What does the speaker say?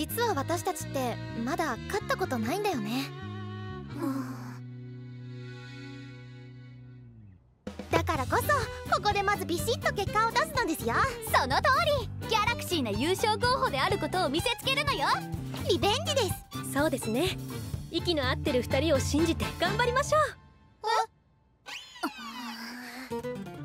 実は私たちってまだ勝ったことないんだよね。だからこそここでまずビシッと結果を出すのですよ。その通り。ギャラクシーな優勝候補であることを見せつけるのよ。リベンジです。そうですね。息の合ってる2人を信じて頑張りましょう。